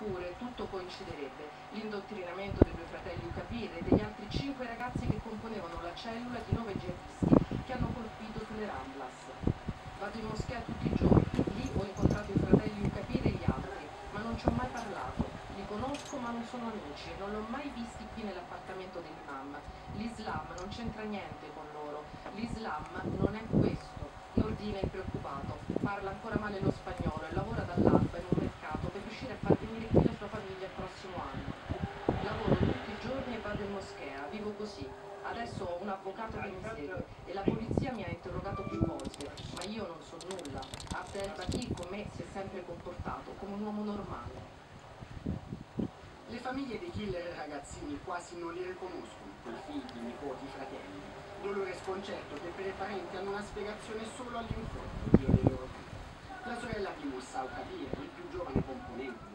Eppure tutto coinciderebbe. L'indottrinamento dei due fratelli Ukapir e degli altri cinque ragazzi che componevano la cellula di nove jihadisti che hanno colpito sulle Ramblas. Vado in moschea tutti i giorni, lì ho incontrato i fratelli Ukapir e gli altri, ma non ci ho mai parlato. Li conosco ma non sono amici e non li ho mai visti qui nell'appartamento dell'imam. L'Islam non c'entra niente con loro. L'Islam non è questo. Nordina è preoccupato, parla ancora male lo spagnolo e lavora dall'alba in un mercato per riuscire a far venire qui la sua famiglia il prossimo anno. Lavoro tutti i giorni e vado in moschea, vivo così. Adesso ho un avvocato che mi segue e la polizia mi ha interrogato più volte, ma io non so nulla. Abdel Bakir con me si è sempre comportato come un uomo normale. Le famiglie dei killer ragazzini quasi non li riconoscono, quei figli, nipoti, fratelli. Dolore sconcerto che per i parenti hanno una spiegazione solo all'inforno, Dio dei loro figli. La sorella di Moussa Al-Kabir, il più giovane componente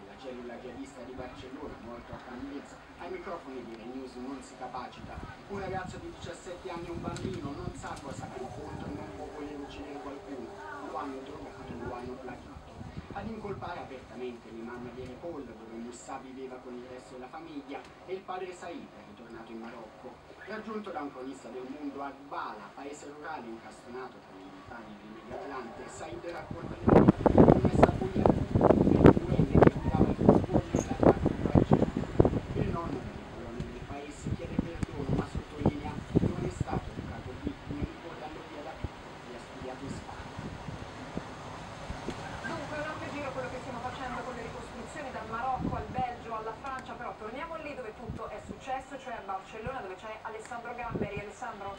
jihadista di Barcellona, morto a Camilezza, ai microfoni di Renews non si capacita. Un ragazzo di 17 anni, un bambino, non sa cosa va incontro non può voler uccidere qualcuno. Lo hanno drogato, lo hanno plagiato. Ad incolpare apertamente l'imam di Repol, dove Moussa viveva con il resto della famiglia, e il padre Said, ritornato in Marocco. Raggiunto da un cronista del mondo a Bala, paese rurale incastonato tra le montagne del Medio Atlante, Said racconta le vite di una messa bugliata, ventenne che guidava il furgone nell'attacco di Barcellona. Il nonno delle colonne del paese chiede perdono, ma sottolinea che non è stato educato qui, come ricordando via da piccolo, che ha studiato in Spagna. Dunque, un ampio giro quello che stiamo facendo con le ricostruzioni dal Marocco al Belgio alla Francia, però torniamo tutto è successo, cioè a Barcellona dove c'è Alessandro Gamberi. Alessandro,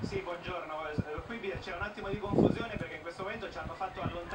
Sì, buongiorno. Eh, Qui c'è un attimo di confusione perché in questo momento ci hanno fatto allontanare.